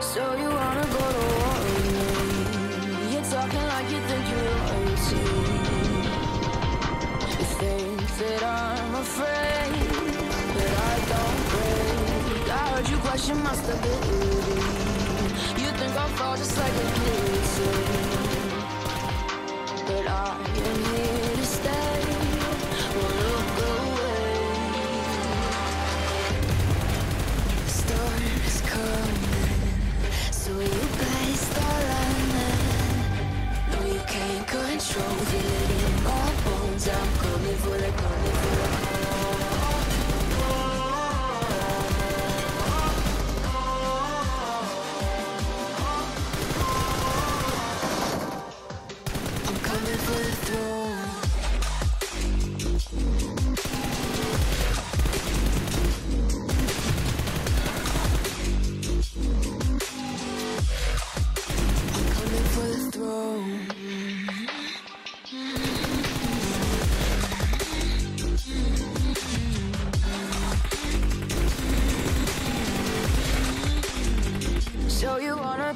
So you wanna go to war with me? You're talking like you think you're royalty. You think that I'm afraid, but I don't break. I heard you question my stability. You think I'll fall just like a guillotine,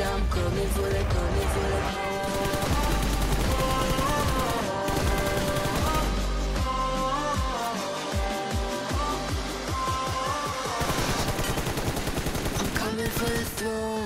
I'm coming for the, coming for the. I'm